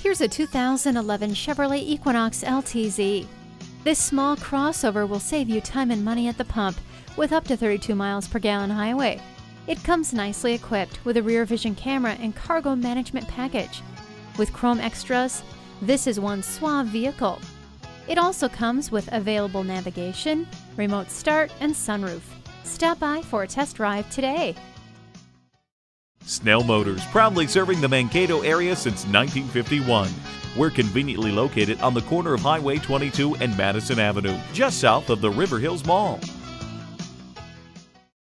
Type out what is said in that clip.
Here's a 2011 Chevrolet Equinox LTZ. This small crossover will save you time and money at the pump with up to 32 miles per gallon highway. It comes nicely equipped with a rear vision camera and cargo management package. With chrome extras, this is one suave vehicle. It also comes with available navigation, remote start, and sunroof. Stop by for a test drive today. Snell Motors, proudly serving the Mankato area since 1951. We're conveniently located on the corner of Highway 22 and Madison Avenue, just south of the River Hills Mall.